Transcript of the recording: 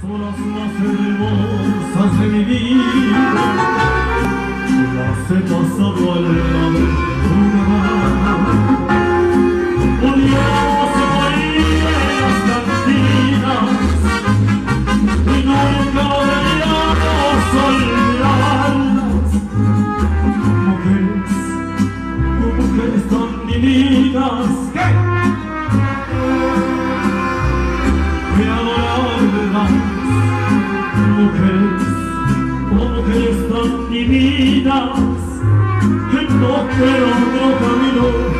Son las más hermosas de mi vida Las he pasado al lado de las cantinas Y nunca deberíamos olvidarlas Mujeres, divinas mujeres tan divinas que no fueron otro camino.